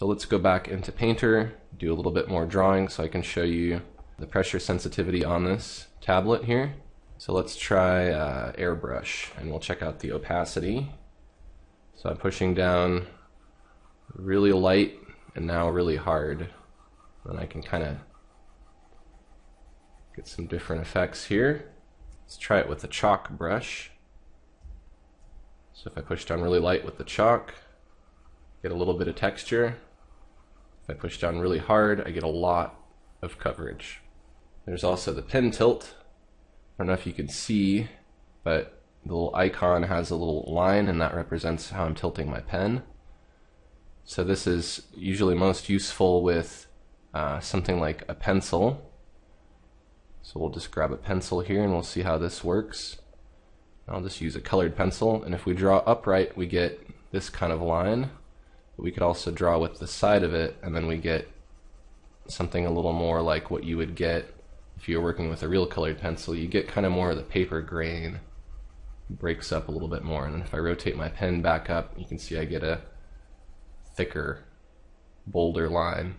So let's go back into Painter, do a little bit more drawing so I can show you the pressure sensitivity on this tablet here. So let's try uh, airbrush and we'll check out the opacity. So I'm pushing down really light and now really hard. Then I can kind of get some different effects here. Let's try it with the chalk brush. So if I push down really light with the chalk, get a little bit of texture. I push down really hard, I get a lot of coverage. There's also the pen tilt. I don't know if you can see, but the little icon has a little line and that represents how I'm tilting my pen. So this is usually most useful with uh, something like a pencil. So we'll just grab a pencil here and we'll see how this works. I'll just use a colored pencil and if we draw upright we get this kind of line. But we could also draw with the side of it and then we get something a little more like what you would get if you're working with a real colored pencil. You get kind of more of the paper grain breaks up a little bit more and if I rotate my pen back up you can see I get a thicker bolder line